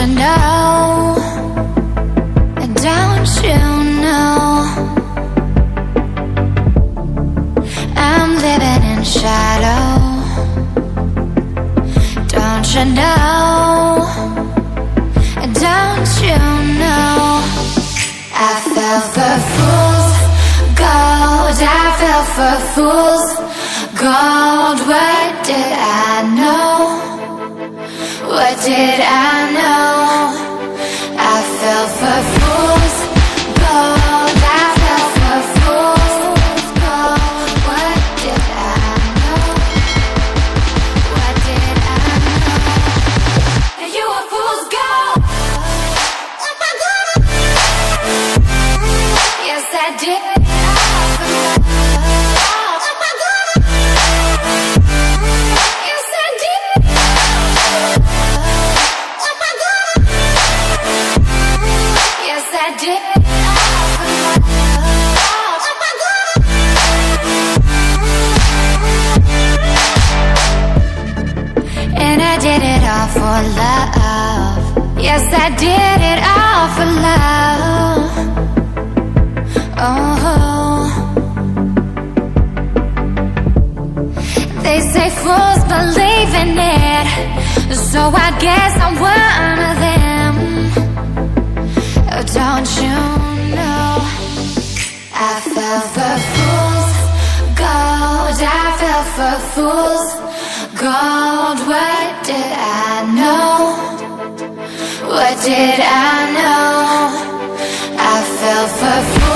you know? Don't you know? I'm living in shadow. Don't you know? Don't you know? I fell for fools, gold. I fell for fools, gold. What did I know? What did I? Yes, I did. Yes, I did. And I did it all for love Yes I did it say fools believe in it, so I guess I'm one of them. Don't you know? I fell for fools gold. I fell for fools gold. What did I know? What did I know? I fell for fools